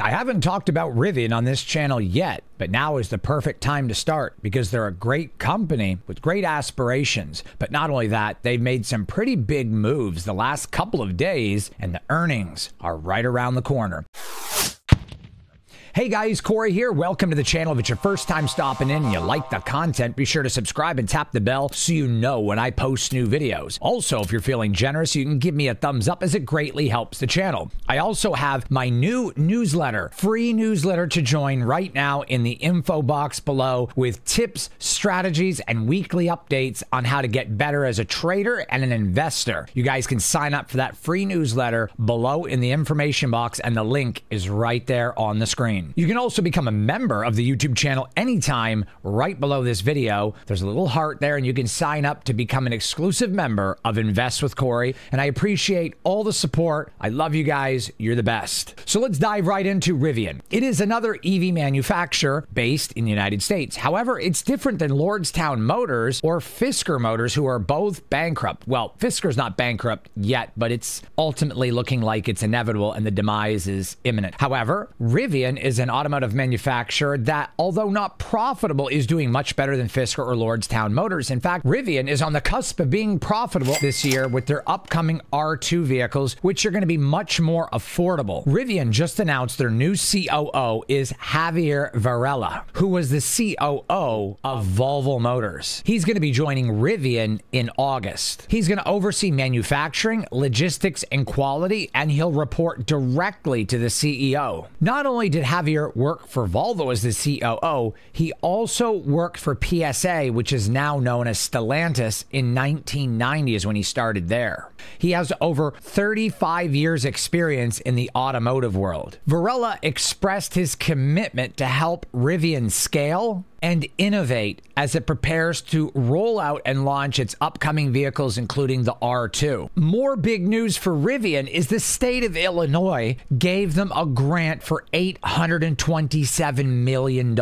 I haven't talked about Rivian on this channel yet, but now is the perfect time to start because they're a great company with great aspirations. But not only that, they've made some pretty big moves the last couple of days, and the earnings are right around the corner. Hey guys, Corey here. Welcome to the channel. If it's your first time stopping in and you like the content, be sure to subscribe and tap the bell so you know when I post new videos. Also, if you're feeling generous, you can give me a thumbs up as it greatly helps the channel. I also have my new newsletter, free newsletter to join right now in the info box below with tips, strategies, and weekly updates on how to get better as a trader and an investor. You guys can sign up for that free newsletter below in the information box, and the link is right there on the screen. You can also become a member of the YouTube channel anytime right below this video. There's a little heart there, and you can sign up to become an exclusive member of Invest with Corey. And I appreciate all the support. I love you guys. You're the best. So let's dive right into Rivian. It is another EV manufacturer based in the United States. However, it's different than Lordstown Motors or Fisker Motors, who are both bankrupt. Well, Fisker's not bankrupt yet, but it's ultimately looking like it's inevitable and the demise is imminent. However, Rivian is is an automotive manufacturer that, although not profitable, is doing much better than Fisker or Lordstown Motors. In fact, Rivian is on the cusp of being profitable this year with their upcoming R2 vehicles, which are going to be much more affordable. Rivian just announced their new COO is Javier Varela, who was the COO of Volvo Motors. He's going to be joining Rivian in August. He's going to oversee manufacturing, logistics, and quality, and he'll report directly to the CEO. Not only did Javier Javier worked for Volvo as the COO, he also worked for PSA, which is now known as Stellantis, in 1990 is when he started there. He has over 35 years experience in the automotive world. Varela expressed his commitment to help Rivian scale and innovate as it prepares to roll out and launch its upcoming vehicles, including the R2. More big news for Rivian is the state of Illinois gave them a grant for $827 million.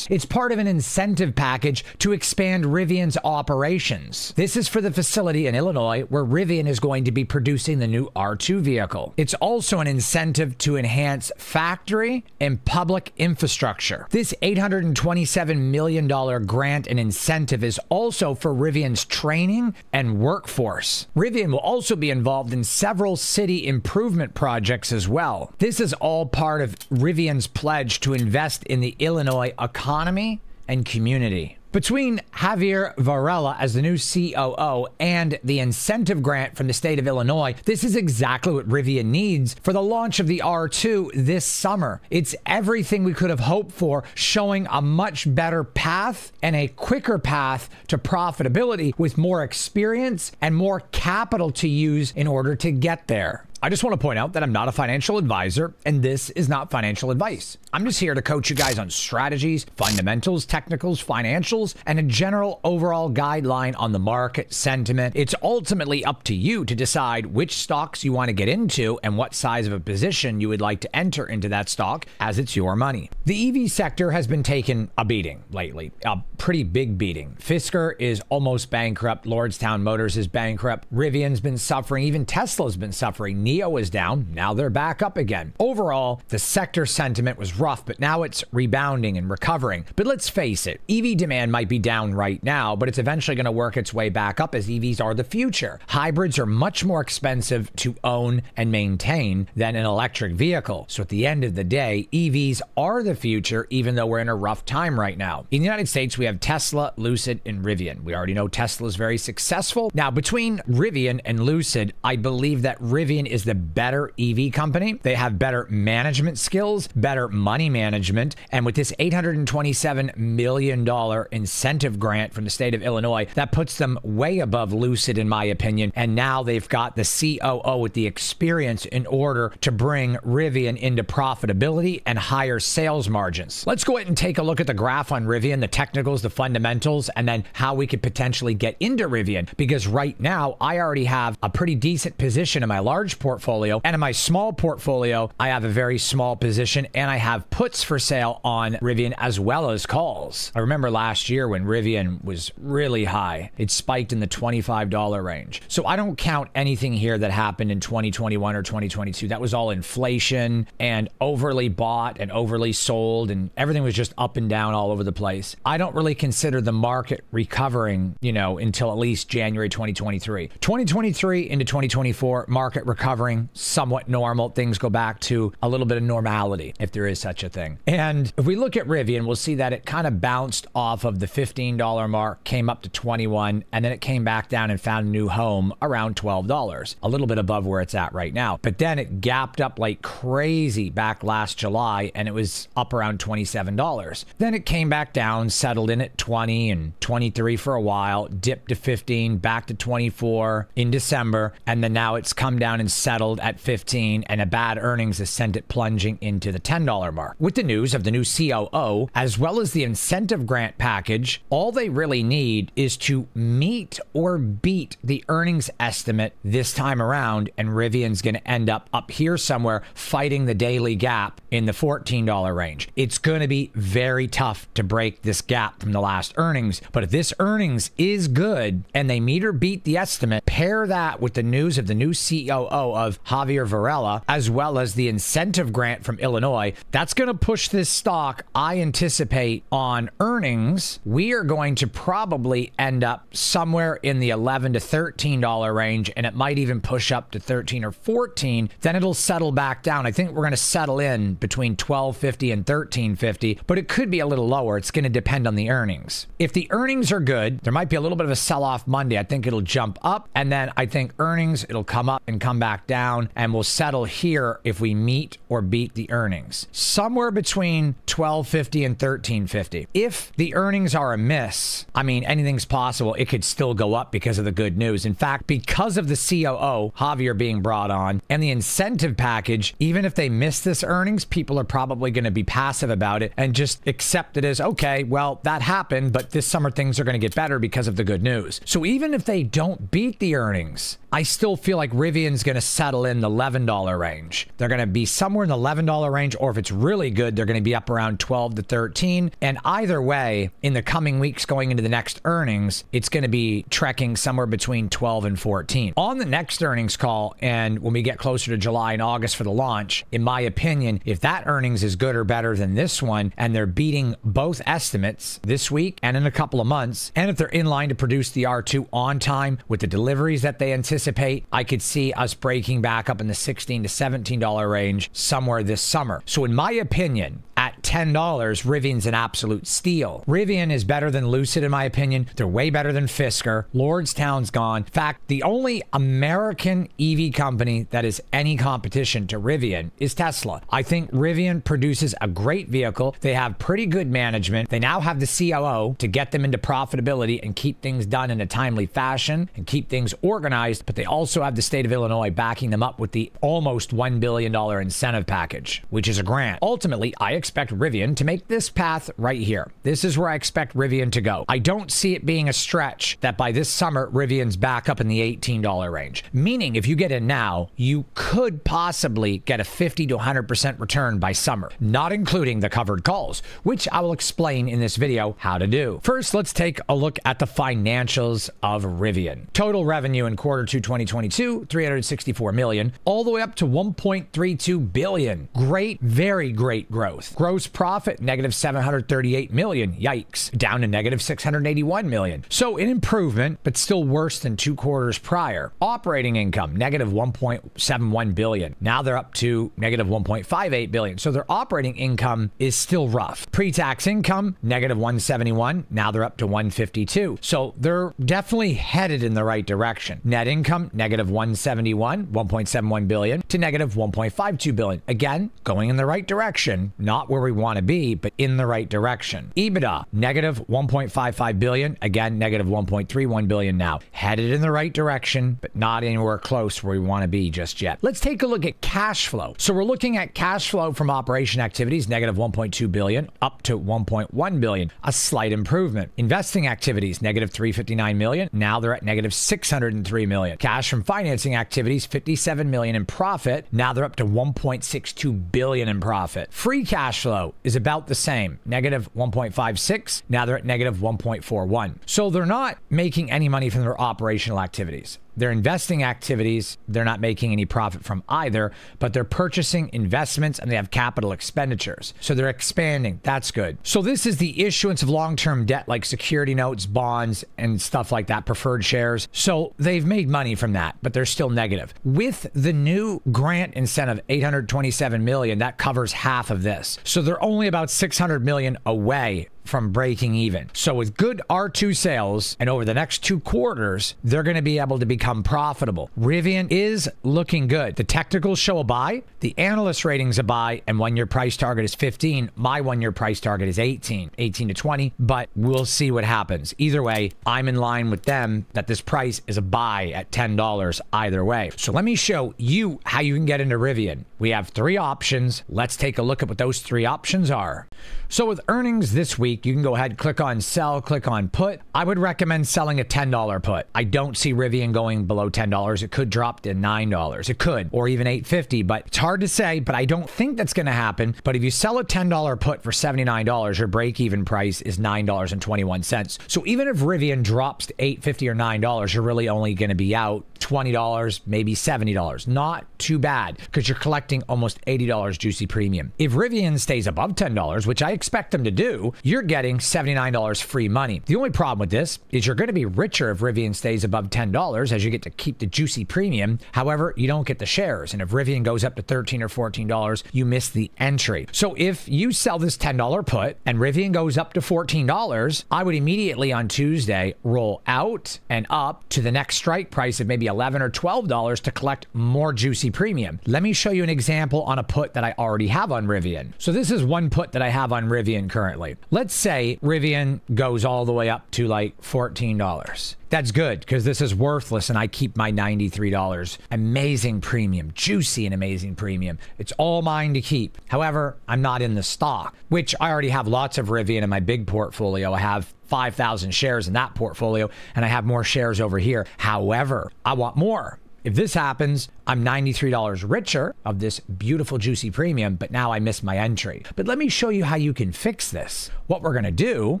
It's part of an incentive package to expand Rivian's operations. This is for the facility in Illinois where Rivian is going to be producing the new R2 vehicle. It's also an incentive to enhance factory and public infrastructure. This $827 million grant and incentive is also for Rivian's training and workforce. Rivian will also be involved in several city improvement projects as well. This is all part of Rivian's pledge to invest in the Illinois economy and community. Between Javier Varela as the new COO and the incentive grant from the state of Illinois, this is exactly what Rivian needs for the launch of the R2 this summer. It's everything we could have hoped for, showing a much better path and a quicker path to profitability with more experience and more capital to use in order to get there. I just want to point out that I'm not a financial advisor, and this is not financial advice. I'm just here to coach you guys on strategies, fundamentals, technicals, financials, and a general overall guideline on the market sentiment. It's ultimately up to you to decide which stocks you want to get into and what size of a position you would like to enter into that stock, as it's your money. The EV sector has been taking a beating lately, a pretty big beating. Fisker is almost bankrupt, Lordstown Motors is bankrupt, Rivian's been suffering, even Tesla's been suffering. NIO was down. Now they're back up again. Overall, the sector sentiment was rough, but now it's rebounding and recovering. But let's face it, EV demand might be down right now, but it's eventually going to work its way back up as EVs are the future. Hybrids are much more expensive to own and maintain than an electric vehicle. So at the end of the day, EVs are the future, even though we're in a rough time right now. In the United States, we have Tesla, Lucid, and Rivian. We already know Tesla is very successful. Now, between Rivian and Lucid, I believe that Rivian is the better EV company. They have better management skills, better money management. And with this $827 million incentive grant from the state of Illinois, that puts them way above Lucid, in my opinion. And now they've got the COO with the experience in order to bring Rivian into profitability and higher sales margins. Let's go ahead and take a look at the graph on Rivian, the technicals the fundamentals, and then how we could potentially get into Rivian. Because right now, I already have a pretty decent position in my large portfolio. And in my small portfolio, I have a very small position and I have puts for sale on Rivian as well as calls. I remember last year when Rivian was really high, it spiked in the $25 range. So I don't count anything here that happened in 2021 or 2022. That was all inflation and overly bought and overly sold, and everything was just up and down all over the place. I don't really consider the market recovering, you know, until at least January 2023. 2023 into 2024, market recovering, somewhat normal. Things go back to a little bit of normality, if there is such a thing. And if we look at Rivian, we'll see that it kind of bounced off of the $15 mark, came up to 21, and then it came back down and found a new home around $12, a little bit above where it's at right now. But then it gapped up like crazy back last July and it was up around $27. Then it came back down, settled in at 20 and 23 for a while, dipped to 15, back to 24 in December, and then now it's come down and settled at 15 and a bad earnings has sent it plunging into the $10 mark. With the news of the new COO as well as the incentive grant package, all they really need is to meet or beat the earnings estimate this time around and Rivian's going to end up up here somewhere fighting the daily gap in the $14 range. It's going to be very tough to break this gap from the last earnings. But if this earnings is good and they meet or beat the estimate, pair that with the news of the new COO of Javier Varela, as well as the incentive grant from Illinois, that's going to push this stock, I anticipate, on earnings. We are going to probably end up somewhere in the 11 to $13 range, and it might even push up to 13 or 14. Then it'll settle back down. I think we're going to settle in between 1250 and 1350, but it could be a little lower. It's going to depend on the earnings. If the earnings are good, there might be a little bit of a sell off Monday. I think it'll jump up, and then I think earnings, it'll come up and come back down, and we'll settle here if we meet or beat the earnings. Somewhere between 1250 and 1350. If the earnings are a miss, I mean, anything's possible. It could still go up because of the good news. In fact, because of the COO, Javier being brought on, and the incentive package, even if they miss this earnings, people are probably going to be passive about it and just accept it as okay, well, that happened, but this summer things are going to get better because of the good news. So even if they don't beat the earnings, I still feel like Rivian's going to settle in the $11 range. They're going to be somewhere in the $11 range, or if it's really good, they're going to be up around 12 to 13. And either way, in the coming weeks going into the next earnings, it's going to be trekking somewhere between 12 and 14. On the next earnings call, and when we get closer to July and August for the launch, in my opinion, if that earnings is good or better than this one, and they're beating both estimates this week and in a couple of months, and if they're in line to produce the R2 on time with the deliveries that they anticipate, I could see us breaking back up in the 16 to $17 range somewhere this summer. So, in my opinion, $10, Rivian's an absolute steal. Rivian is better than Lucid, in my opinion. They're way better than Fisker. Lordstown's gone. In fact, the only American EV company that is any competition to Rivian is Tesla. I think Rivian produces a great vehicle. They have pretty good management. They now have the COO to get them into profitability and keep things done in a timely fashion and keep things organized. But they also have the state of Illinois backing them up with the almost $1 billion incentive package, which is a grant. Ultimately, I expect Rivian to make this path right here. This is where I expect Rivian to go. I don't see it being a stretch that by this summer, Rivian's back up in the $18 range. Meaning, if you get in now, you could possibly get a 50 to 100% return by summer, not including the covered calls, which I will explain in this video how to do. First, let's take a look at the financials of Rivian. Total revenue in quarter two 2022, 364 million, all the way up to 1.32 billion. Great, very great growth. Gross profit negative 738 million. Yikes. Down to negative 681 million. So an improvement, but still worse than two quarters prior. Operating income negative 1.71 billion. Now they're up to negative 1.58 billion. So their operating income is still rough. Pre-tax income negative 171. Now they're up to 152. So they're definitely headed in the right direction. Net income negative 171, 1.71 billion to negative 1.52 billion. Again, going in the right direction, not where we want to be, but in the right direction. EBITDA, negative 1.55 billion. Again, negative 1.31 billion now. Headed in the right direction, but not anywhere close where we want to be just yet. Let's take a look at cash flow. So we're looking at cash flow from operation activities, negative 1.2 billion, up to 1.1 billion, a slight improvement. Investing activities, negative 359 million. Now they're at negative 603 million. Cash from financing activities, 57 million in profit. Now they're up to 1.62 billion in profit. Free cash flow is about the same, negative 1.56. Now they're at negative 1.41. So they're not making any money from their operational activities. Their investing activities, they're not making any profit from either, but they're purchasing investments and they have capital expenditures. So they're expanding. That's good. So this is the issuance of long term debt like security notes, bonds, and stuff like that, preferred shares. So they've made money from that, but they're still negative. With the new grant incentive, 827 million, that covers half of this. So they're only about 600 million away from breaking even. So with good R2 sales and over the next two quarters, they're going to be able to become profitable. Rivian is looking good. The technicals show a buy, the analyst ratings a buy, and one year price target is 15. My one year price target is 18, 18 to 20, but we'll see what happens. Either way, I'm in line with them that this price is a buy at $10 either way. So let me show you how you can get into Rivian. We have three options. Let's take a look at what those three options are. So with earnings this week, you can go ahead, click on sell, click on put. I would recommend selling a $10 put. I don't see Rivian going below $10. It could drop to $9. It could, or even 850, but it's hard to say, but I don't think that's going to happen. But if you sell a $10 put for $79, your break even price is $9.21. So even if Rivian drops to 850 or $9, you're really only going to be out $20, maybe $70. Not too bad because you're collecting almost $80 juicy premium. If Rivian stays above $10, which I expect them to do, you're getting $79 free money. The only problem with this is you're going to be richer if Rivian stays above $10 as you get to keep the juicy premium. However, you don't get the shares. And if Rivian goes up to $13 or $14, you miss the entry. So if you sell this $10 put and Rivian goes up to $14, I would immediately on Tuesday roll out and up to the next strike price of maybe $11 or $12 to collect more juicy premium. Let me show you an example on a put that I already have on Rivian. So this is one put that I have on Rivian currently. Let's say Rivian goes all the way up to like $14. That's good because this is worthless and I keep my $93. Amazing premium, juicy and amazing premium. It's all mine to keep. However, I'm not in the stock, which I already have lots of Rivian in my big portfolio. I have 5,000 shares in that portfolio and I have more shares over here. However, I want more. If this happens, I'm $93 richer of this beautiful juicy premium, but now I missed my entry. But let me show you how you can fix this. What we're going to do,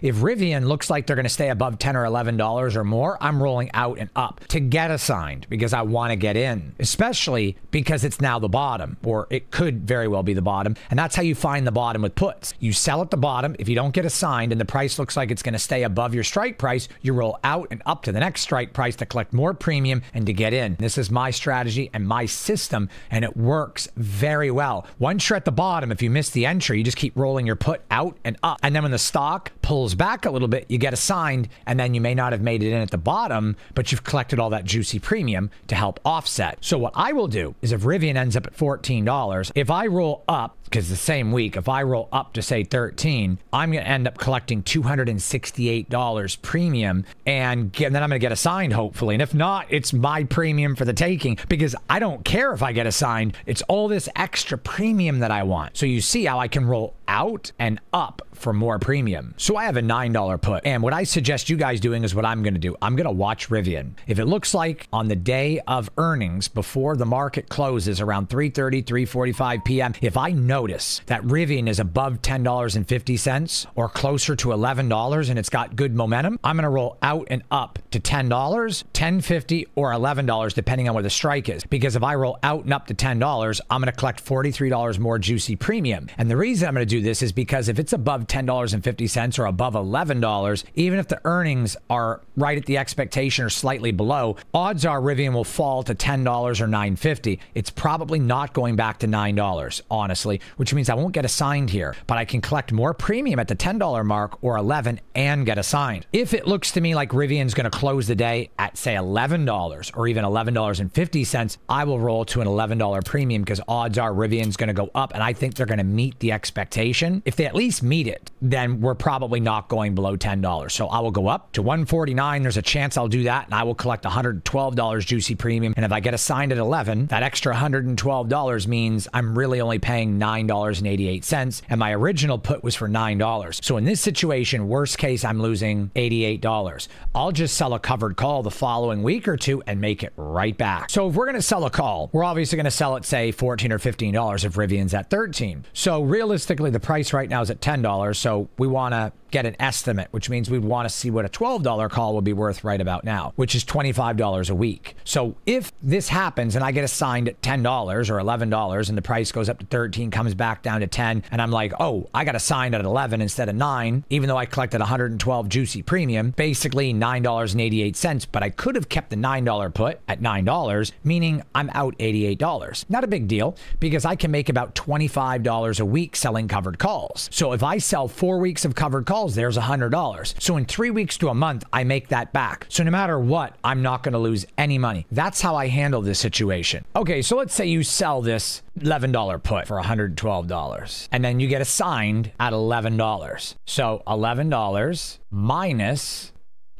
if Rivian looks like they're going to stay above 10 or $11 or more, I'm rolling out and up to get assigned because I want to get in, especially because it's now the bottom, or it could very well be the bottom. And that's how you find the bottom with puts. You sell at the bottom. If you don't get assigned and the price looks like it's going to stay above your strike price, you roll out and up to the next strike price to collect more premium and to get in. This is my strategy and my my system and it works very well. Once you're at the bottom, if you miss the entry, you just keep rolling your put out and up. And then when the stock pulls back a little bit, you get assigned and then you may not have made it in at the bottom, but you've collected all that juicy premium to help offset. So what I will do is if Rivian ends up at $14, if I roll up because the same week, if I roll up to say 13, I'm going to end up collecting $268 premium and, get, and then I'm going to get assigned, hopefully. And if not, it's my premium for the taking because I don't care if I get assigned. It's all this extra premium that I want. So you see how I can roll out and up for more premium. So I have a $9 put. And what I suggest you guys doing is what I'm going to do. I'm going to watch Rivian. If it looks like on the day of earnings before the market closes around 3:30, 3:45 p.m., if I notice that Rivian is above $10.50 or closer to $11 and it's got good momentum, I'm going to roll out and up to $10, $10.50 or $11 depending on where the strike is. Because if I roll out and up to $10, I'm going to collect $43 more juicy premium. And the reason I'm going to do this is because if it's above $10.50 or above $11, even if the earnings are right at the expectation or slightly below, odds are Rivian will fall to $10 or $9.50. It's probably not going back to $9, honestly, which means I won't get assigned here, but I can collect more premium at the $10 mark or 11 and get assigned. If it looks to me like Rivian's going to close the day at say $11 or even $11.50, I I will roll to an $11 premium because odds are Rivian's going to go up and I think they're going to meet the expectation. If they at least meet it, then we're probably not going below $10. So I will go up to 149. There's a chance I'll do that and I will collect $112 juicy premium. And if I get assigned at 11, that extra $112 means I'm really only paying $9.88 and my original put was for $9. So in this situation, worst case, I'm losing $88. I'll just sell a covered call the following week or two and make it right back. So if we're going to sell a call, we're obviously going to sell it, say, 14 or $15 if Rivian's at 13. So realistically, the price right now is at $10. So we want to get an estimate, which means we'd want to see what a $12 call would be worth right about now, which is $25 a week. So if this happens and I get assigned at $10 or $11 and the price goes up to 13, comes back down to 10, and I'm like, oh, I got assigned at 11 instead of 9, even though I collected 112 juicy premium, basically $9.88, but I could have kept the $9 put at $9, meaning I'm out $88. Not a big deal because I can make about $25 a week selling covered calls. So if I sell four weeks of covered calls, calls, there's $100. So in three weeks to a month, I make that back. So no matter what, I'm not going to lose any money. That's how I handle this situation. Okay, so let's say you sell this $11 put for $112 and then you get assigned at $11. So $11 minus,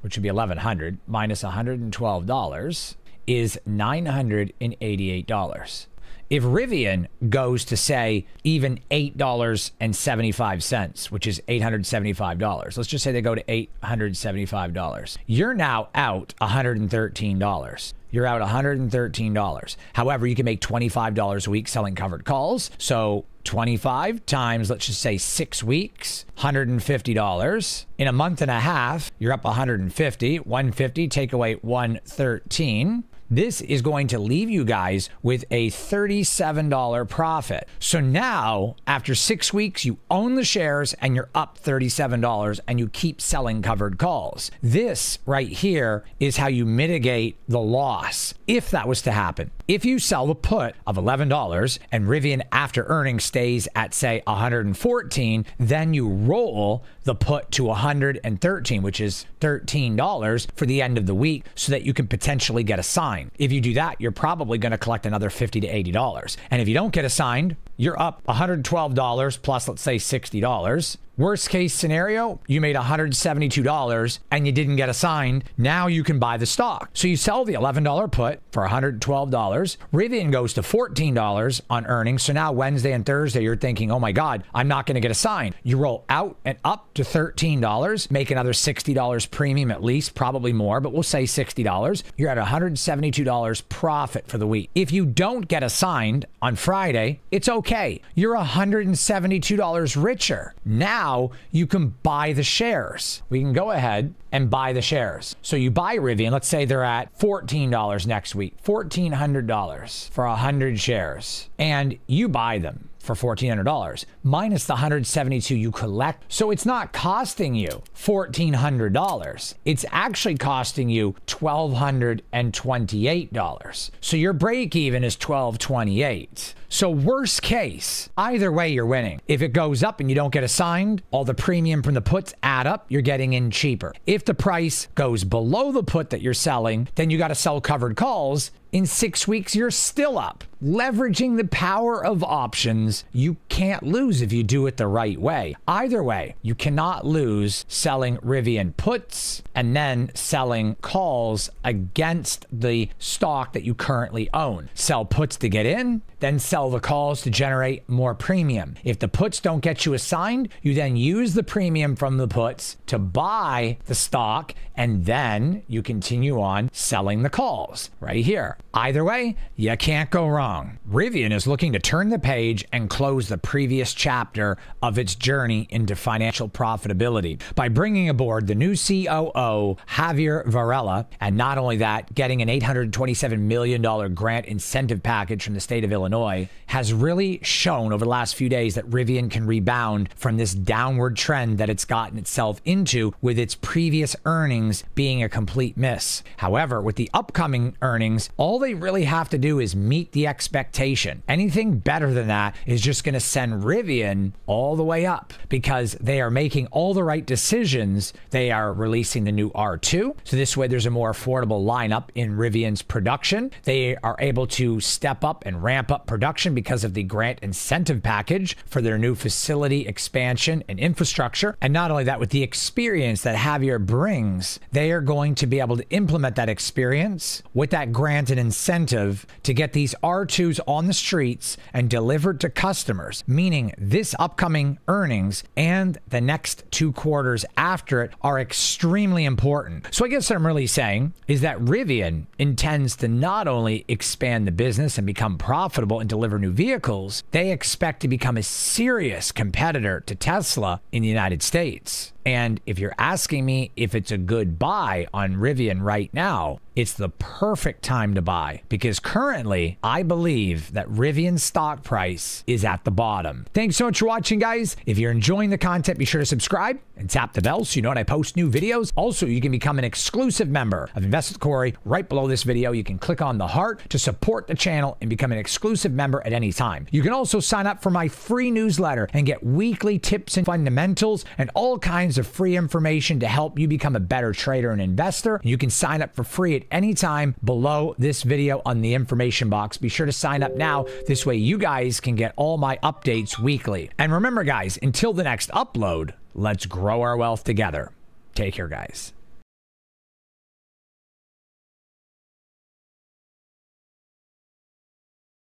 which would be 1100 minus $112 is $988. If Rivian goes to say even $8.75, which is $875, let's just say they go to $875, you're now out $113 you're out $113. However, you can make $25 a week selling covered calls. So 25 times, let's just say six weeks, $150. In a month and a half, you're up 150. 150, take away 113. This is going to leave you guys with a $37 profit. So now, after six weeks, you own the shares and you're up $37 and you keep selling covered calls. This right here is how you mitigate the loss if that was to happen. If you sell the put of $11 and Rivian after earnings stays at say 114, then you roll the put to 113, which is $13 for the end of the week so that you can potentially get assigned. If you do that, you're probably going to collect another 50 to $80. And if you don't get assigned, you're up $112 plus let's say $60 Worst case scenario, you made $172 and you didn't get assigned. Now you can buy the stock. So you sell the $11 put for $112. Rivian goes to $14 on earnings. So now Wednesday and Thursday, you're thinking, oh my God, I'm not going to get assigned. You roll out and up to $13, make another $60 premium at least, probably more, but we'll say $60. You're at $172 profit for the week. If you don't get assigned on Friday, it's okay. You're $172 richer. Now, now you can buy the shares. We can go ahead and buy the shares. So you buy Rivian, let's say they're at $14 next week, $1,400 for 100 shares, and you buy them for $1,400 minus the 172 you collect. So it's not costing you $1,400. It's actually costing you $1,228. So your break even is 1228. So worst case, either way you're winning. If it goes up and you don't get assigned, all the premium from the puts add up, you're getting in cheaper. If the price goes below the put that you're selling, then you got to sell covered calls in six weeks, you're still up. Leveraging the power of options, you can't lose if you do it the right way. Either way, you cannot lose selling Rivian puts and then selling calls against the stock that you currently own. Sell puts to get in, then sell the calls to generate more premium. If the puts don't get you assigned, you then use the premium from the puts to buy the stock, and then you continue on selling the calls right here. Either way, you can't go wrong. Rivian is looking to turn the page and close the previous chapter of its journey into financial profitability by bringing aboard the new COO, Javier Varela, and not only that, getting an $827 million grant incentive package from the state of Illinois has really shown over the last few days that Rivian can rebound from this downward trend that it's gotten itself into with its previous earnings being a complete miss. However, with the upcoming earnings, all they really have to do is meet the expectation. Anything better than that is just going to send Rivian all the way up because they are making all the right decisions. They are releasing the new R2. So this way there's a more affordable lineup in Rivian's production. They are able to step up and ramp up production because of the grant incentive package for their new facility expansion and infrastructure. And not only that, with the experience that Javier brings, they are going to be able to implement that experience with that grant and incentive to get these R2s on the streets and delivered to customers, meaning this upcoming earnings and the next two quarters after it are extremely important. So I guess what I'm really saying is that Rivian intends to not only expand the business and become profitable and deliver new vehicles, they expect to become a serious competitor to Tesla in the United States. And if you're asking me if it's a good buy on Rivian right now, it's the perfect time to buy because currently I believe that Rivian stock price is at the bottom. Thanks so much for watching, guys. If you're enjoying the content, be sure to subscribe and tap the bell so you know when I post new videos. Also, you can become an exclusive member of Invest with Corey right below this video. You can click on the heart to support the channel and become an exclusive member at any time. You can also sign up for my free newsletter and get weekly tips and fundamentals and all kinds of free information to help you become a better trader and investor. You can sign up for free at any time below this video on the information box. Be sure to sign up now. This way you guys can get all my updates weekly. And remember guys, until the next upload, let's grow our wealth together. Take care guys.